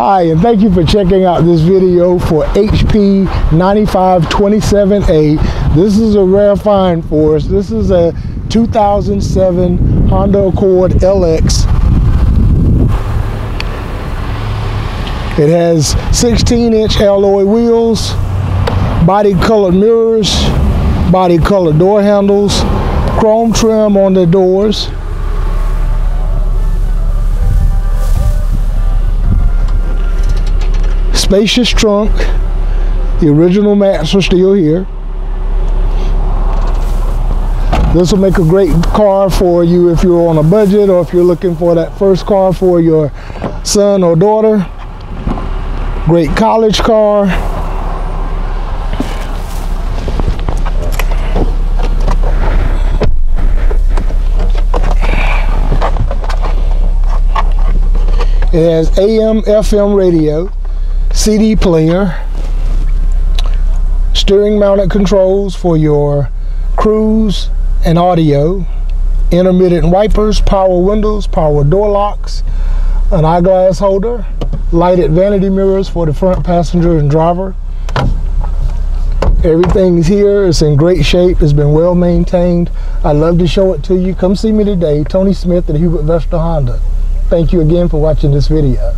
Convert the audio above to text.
Hi, and thank you for checking out this video for HP 9527A. This is a rare find for us. This is a 2007 Honda Accord LX. It has 16 inch alloy wheels, body colored mirrors, body colored door handles, chrome trim on the doors, spacious trunk. The original mats are still here. This will make a great car for you if you're on a budget or if you're looking for that first car for your son or daughter. Great college car. It has AM, FM radio. CD player, steering mounted controls for your cruise and audio, intermittent wipers, power windows, power door locks, an eyeglass holder, lighted vanity mirrors for the front passenger and driver. Everything's here. It's in great shape. It's been well maintained. I'd love to show it to you. Come see me today. Tony Smith at Hubert Vester Honda. Thank you again for watching this video.